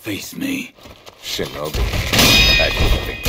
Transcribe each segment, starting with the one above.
Face me. Shinobi. I think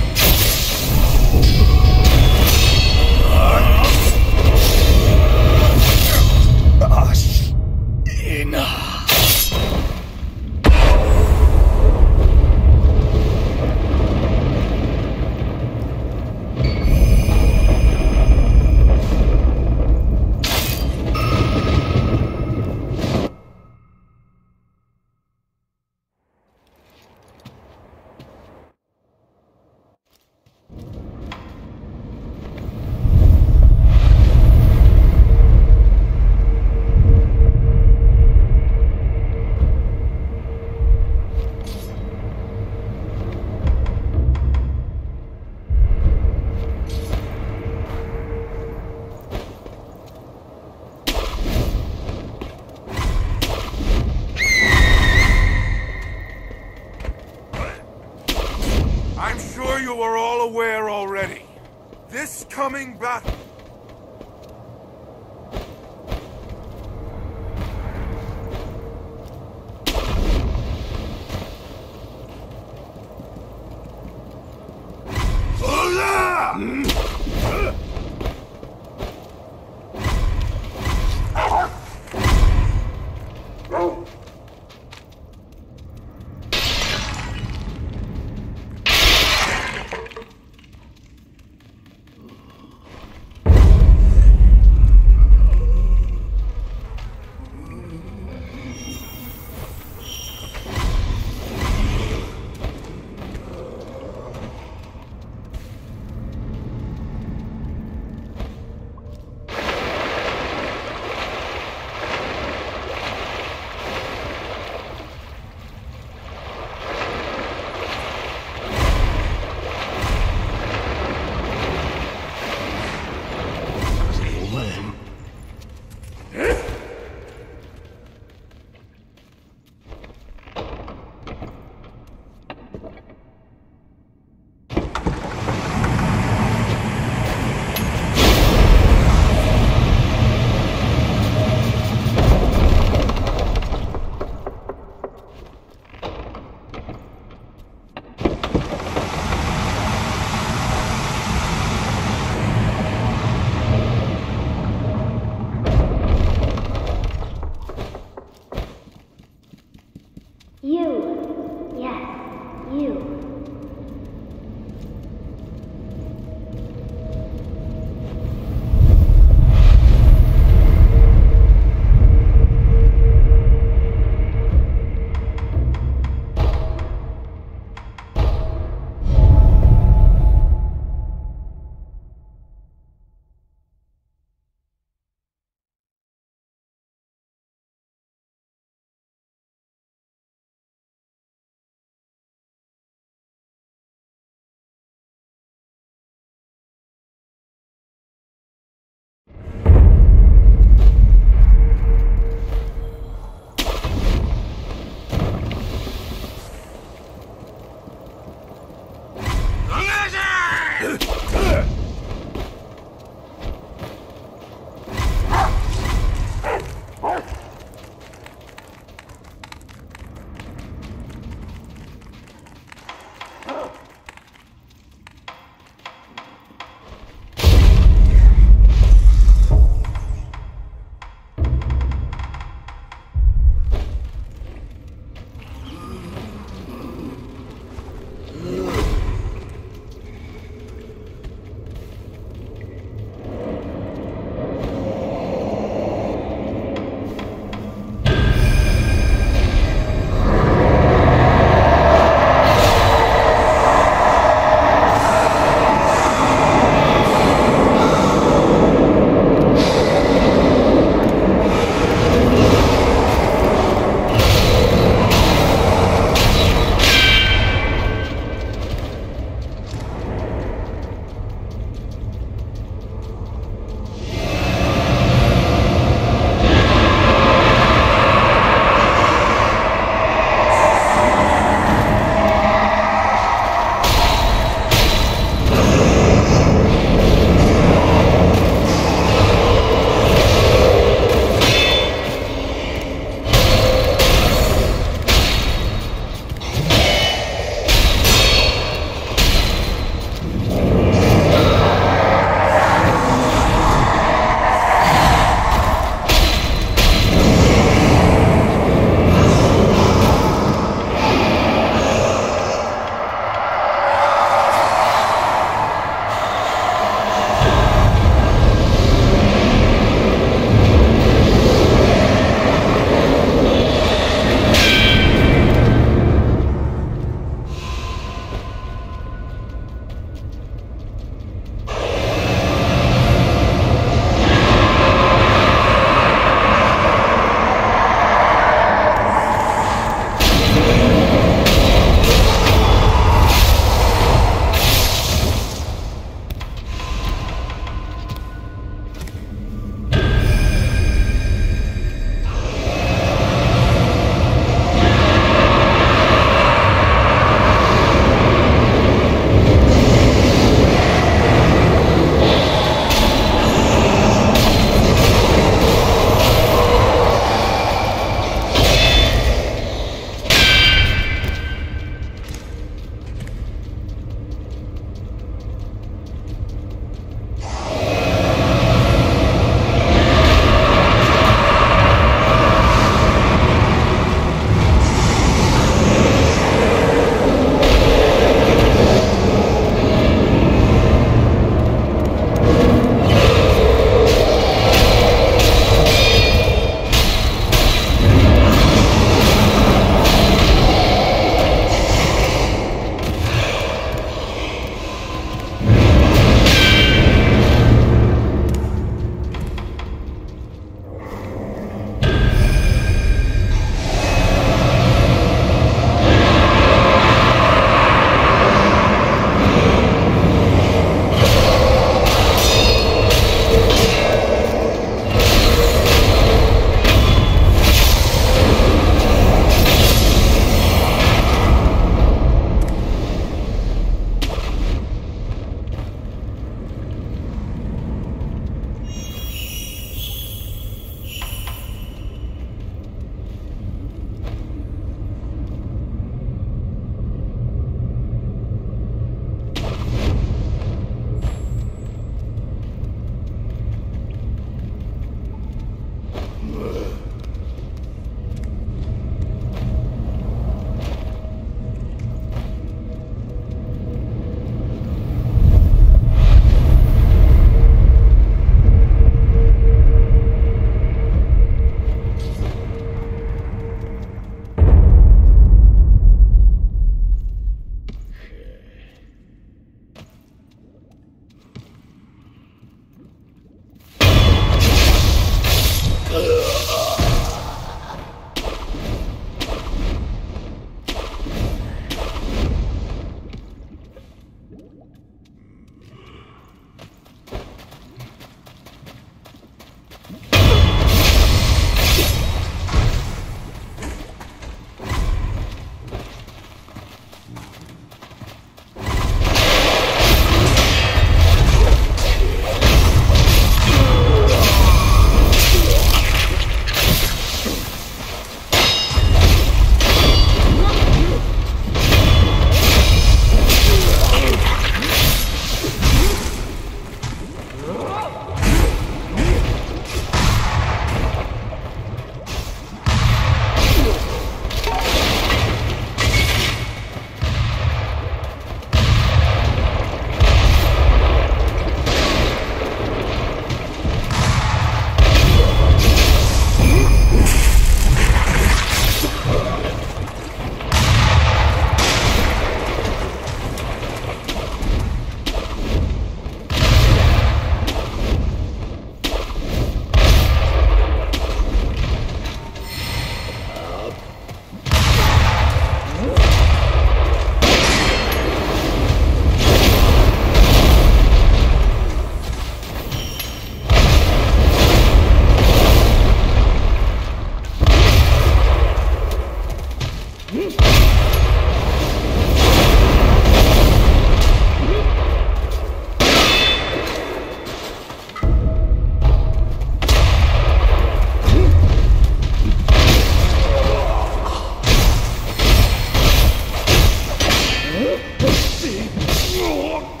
し。